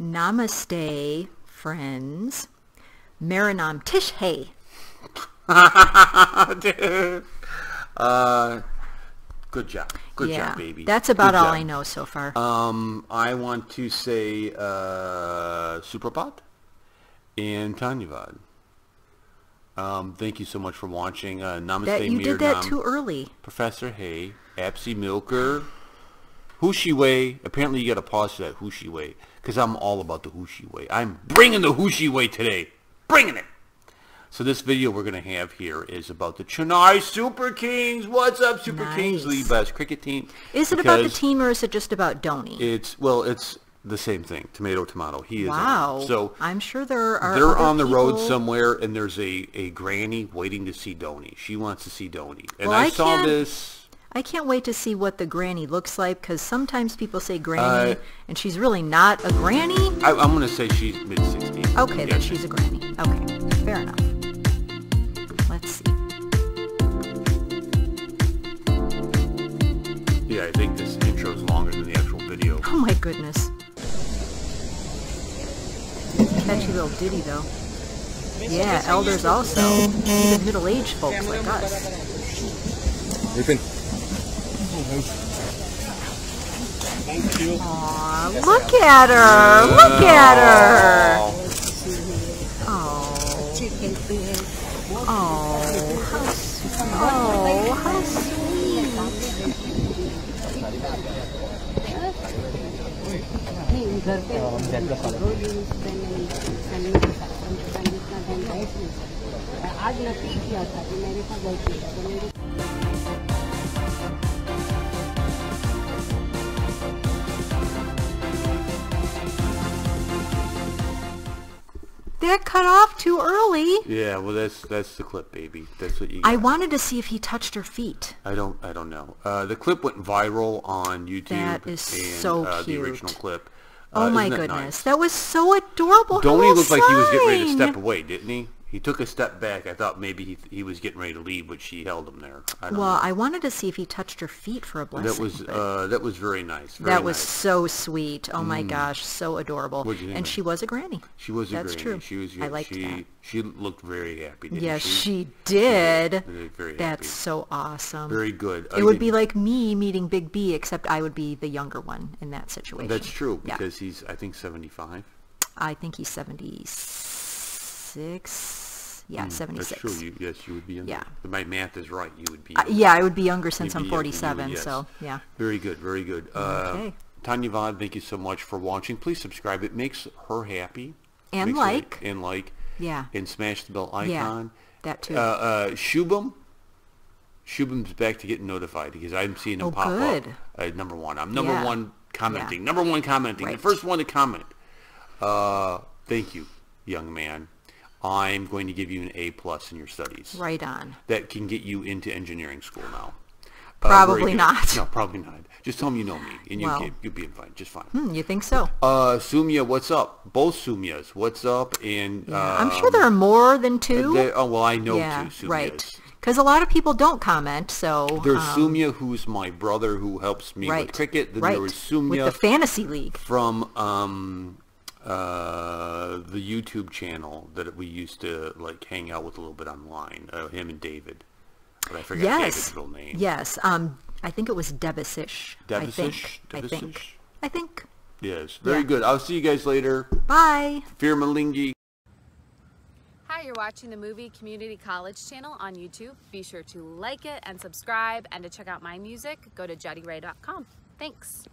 Namaste, friends. Marinam Tishay. uh, good job. Good yeah, job, baby. That's about Good all job. I know so far. Um, I want to say uh, Superpod and Tanyavad. Um, thank you so much for watching. Uh, Namaste that you did that Miranam, too early. Professor Hay, Apsy Milker, Hushiway. Apparently you got to pause for that Hushiway because I'm all about the Hushiway. I'm bringing the Hushiway today. Bringing it. So this video we're going to have here is about the Chennai Super Kings. What's up, Super Kings? Nice. The best cricket team. Is it about the team or is it just about Dhoni? It's, well, it's the same thing. Tomato, tomato. He is. on wow. So I'm sure there are they're on the road somewhere, and there's a, a granny waiting to see Dhoni. She wants to see Dhoni. And Well, I, I saw can't- this. I can't wait to see what the granny looks like because sometimes people say granny Uh, and she's really not a granny. I, I'm going to say she's mid 60s. Okay, then she's a granny. Okay, fair enough. Let's see. Yeah, I think this intro is longer than the actual video. Oh my goodness. Catchy little ditty though. Yeah, elders also. Even middle-aged folks like us. Ethan. Aw, look at her! Look at her! Oh. Oh, how sweet. Oh, how sweet. आज नक्की किया था कि मेरे पास गलती है That cut off too early. Yeah, well, that's that's the clip, baby. That's what you. I wanted to see if he touched her feet. I don't. I don't know. Uh, the clip went viral on YouTube. That is and, so uh, cute. The original clip. Oh Uh, my that goodness. nice? That was so adorable. Dhoni little looked like he was getting ready to step away, didn't he? He took a step back. I thought maybe he he was getting ready to leave, but she held him there. I don't Well, know. I wanted to see if he touched her feet for a blessing. that was uh, that was very nice. Very that was nice. so sweet. Oh my gosh, so adorable. What'd you think And she was a granny. She was a That's granny. true. She was. I liked she, that. She looked very happy. Didn't Yes, she? she did. She very That's happy. so awesome. Very good. It would be like me meeting Big B, except I would be the younger one in that situation. That's true Yeah. because he's I think seventy five. I think he's 76. Yeah, 76. Hmm, That's true. You, yes, you would be younger. Yeah. If my math is right. You would be. Uh, yeah, I would be younger since I'm be younger, 47, yes. so yeah. Very good, very good. Uh, Okay. Tanya Vaughn, thank you so much for watching. Please subscribe. It makes her happy. And Makes her- like. and like. Yeah. And smash the bell icon. Yeah, that too. Uh, uh, Shubham. Shubham's back to getting notified because I'm seeing him Oh, pop good. up. Uh, number one. I'm number Yeah. one commenting. Yeah. Number one commenting. The first one to comment. Uh, thank you, young man. I'm going to give you an A plus in your studies Right on. that can get you into engineering school now. Uh, Probably good. not. No, probably not. Just tell them you know me, and you Well. can, you'll be fine, just fine. Hmm, you think so? Uh, Sumya, what's up? Both Sumyas, what's up? And Yeah, I'm um, sure there are more than two. they- oh well, I know yeah, two Sumyas. right. Because a lot of people don't comment, so There's um, Sumya, who's my brother, who helps me right, with cricket. Then right. there was Sumya with the fantasy league. from um, uh, the YouTube channel that we used to like hang out with a little bit online. Uh, him and David, but I forgot Yes, David's real name. yes. Um, I think it was Debisish. I think. Debisish? I think. I think. Yes, very Yeah. good. I'll see you guys later. Bye. Fear Malingi. Hi, you're watching the Movie Community College channel on YouTube. Be sure to like it and subscribe, and to check out my music, go to juddyray.com. Thanks.